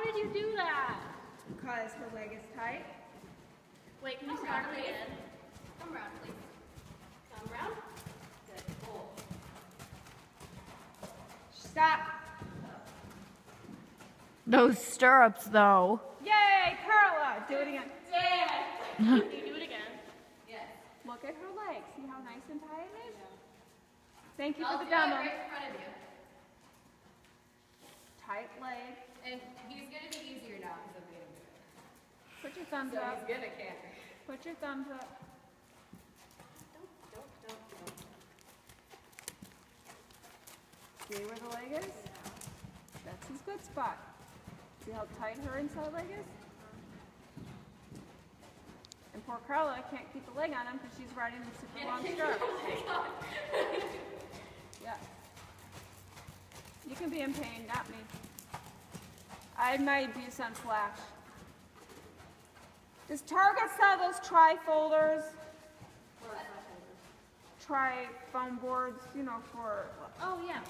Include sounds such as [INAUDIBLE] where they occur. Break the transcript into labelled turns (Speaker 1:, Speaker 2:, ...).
Speaker 1: How did you do that?
Speaker 2: Because her leg is tight.
Speaker 1: Wait, can you start
Speaker 3: around,
Speaker 1: again?
Speaker 3: Come around, please. Come around. Good. Pull.
Speaker 2: Stop.
Speaker 4: Those stirrups, though.
Speaker 2: Yay, Karla. Do it again.
Speaker 1: Yeah. you do it again?
Speaker 3: Yes.
Speaker 2: Look at her leg. See how nice and tight it is? Thank you
Speaker 3: I'll
Speaker 2: for the demo.
Speaker 3: right in front of you.
Speaker 2: Tight leg.
Speaker 3: And he's gonna be easier now because I'm getting to it.
Speaker 2: Put your thumbs
Speaker 3: So
Speaker 2: up.
Speaker 3: he's gonna canter.
Speaker 2: Put your thumbs up.
Speaker 3: Don't, don't, don't, don't.
Speaker 2: See where the leg is? That's his good spot. See how tight her inside leg is? And poor Karla can't keep the leg on him because she's riding the super long [LAUGHS] stirrup. Oh yeah. You can be in pain, not me. I my abuse on Flash. Does Target sell those tri-folders? Tri foam boards, you know, for
Speaker 1: Oh, yeah.